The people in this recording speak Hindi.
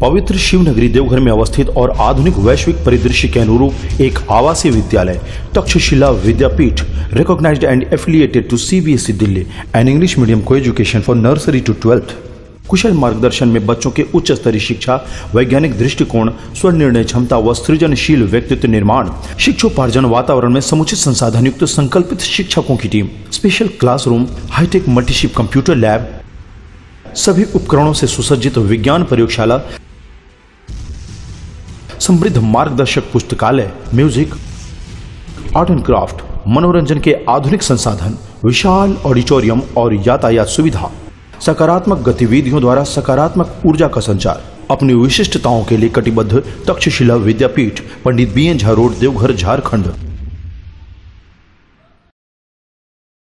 पवित्र शिव नगरी देवघर में अवस्थित और आधुनिक वैश्विक परिदृश्य के अनुरूप एक आवासीय विद्यालय, Takshashila Vidyapeeth recognised and affiliated to CBSE Delhi and English medium को education for nursery to twelfth कुशल मार्गदर्शन में बच्चों के उच्च स्तरीय शिक्षा, वैज्ञानिक दृष्टिकोण, स्वनिर्णय क्षमता व सृजनशील व्यक्तित्व निर्माण, शिक्षोपार्जन वातावरण में समुचित संसाधन युक्त संकल्पित शिक्षकों की टीम स्पेशल क्लासरूम हाईटेक मल्टीशिप कंप्यूटर लैब सभी उपकरणों से सुसज्जित विज्ञान प्रयोगशाला समृद्ध मार्गदर्शक पुस्तकालय, म्यूज़िक, आर्ट एंड क्राफ्ट, मनोरंजन के आधुनिक संसाधन, विशाल ऑडिटोरियम और यातायात सुविधा, सकारात्मक गतिविधियों द्वारा सकारात्मक ऊर्जा का संचार, अपनी विशिष्टताओं के लिए कटिबद्ध Takshashila Vidyapeeth, Pandit B N Jha road Deoghar, Jharkhand.